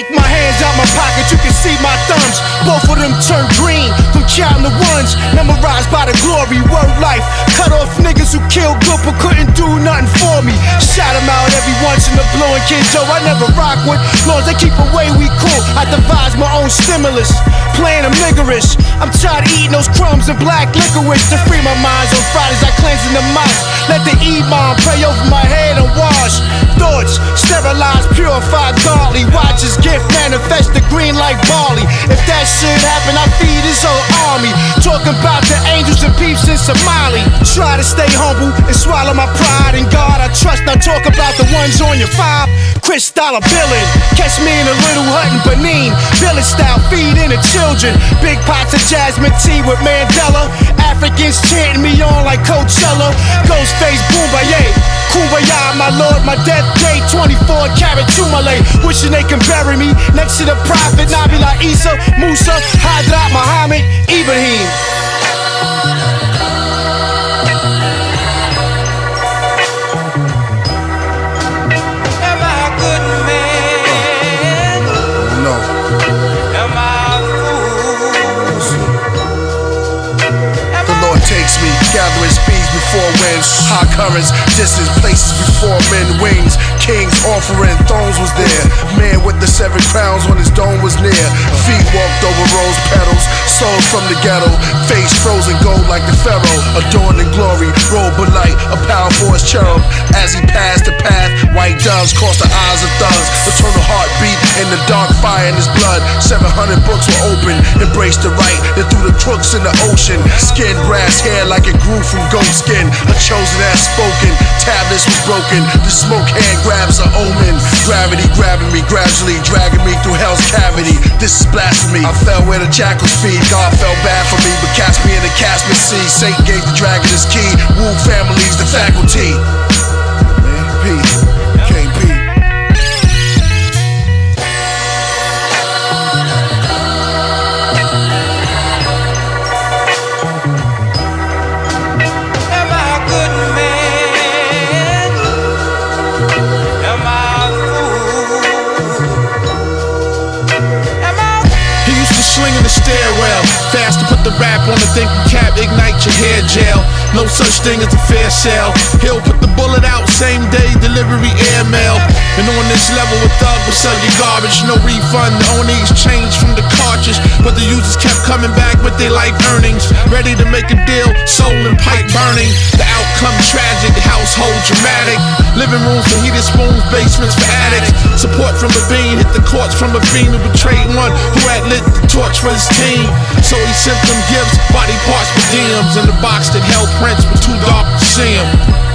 Take my hands out my pocket, you can see my thumbs. Both of them turn green from counting the ones. Memorized by the glory, word life. Cut off niggas who killed good but couldn't do nothing for me. Shout them out every once in the blue and Kid Joe, I never rock with. Long they keep away, we cool. I devise my own stimulus. Playing them niggerish. I'm tired of eating those crumbs and black licorice. To free my minds on Fridays, I cleanse in the mosque. Let the imam pray over my sterilized, purified, godly. Watch his gift manifest the green like barley. If that shit happen, I feed his whole army. Talking about the angels and peeps in Somali. Try to stay humble and swallow my pride in God. I trust. Now talk about the ones on your five. Chris dollar billing. Catch me in a little hut in Benin. Village style, feeding the children. Big pots of jasmine tea with Mandela. Africans chanting me on like Coachella. Ghostface Boombaye. Kumbaya, my lord, my death day 24 karat Tumale. Wishing they can bury me next to the prophet Nabila Isa, Musa, Hadrat Muhammad, Ibrahim. Am I a good man? No. Am I a fool? The Lord takes me, gathering speeds before winds, high currents, distance places before men wings. Kings offering thrones was there. Man with the seven crowns on his dome was near. Feet walked over rose petals, souls from the ghetto. Face frozen gold like the pharaoh, adorned in glory, robe of light, a powerful as cherub. As he passed the path, white doves crossed the eyes of thugs. Eternal heartbeat in the dark fire in his blood. 700 books were open, embraced the right, then threw the crooks in the ocean. Skin brass hair like it grew from goat skin. A chosen as spoken, tablets was broken. The smoke hand grabs an omen. Gravity grabbing me, gradually dragging me through hell's cavity. This is blasphemy. I fell where the jackals feed. God felt bad for me, but cast me in the Caspian Sea. Satan gave the dragon his key. Woo families, the faculty. Stairwell. Fast to put the rap on the thinking cap, ignite your hair gel. No such thing as a fair sale. He'll put the bullet out same day, delivery airmail. And on this level with Thug will sell you garbage, no refund. The only exchange from the cartridge, but the users kept coming back with their life earnings. Ready to make a deal, soul and pipe burning. The outcome tragic, household dramatic. Living rooms for heated spoons, basements for addicts. Support from a bean, hit the courts from a fiend who betrayed one who had lit the torch for his team. So he sent them gifts, body parts for DMs in the box that held prints with too dark to see 'em.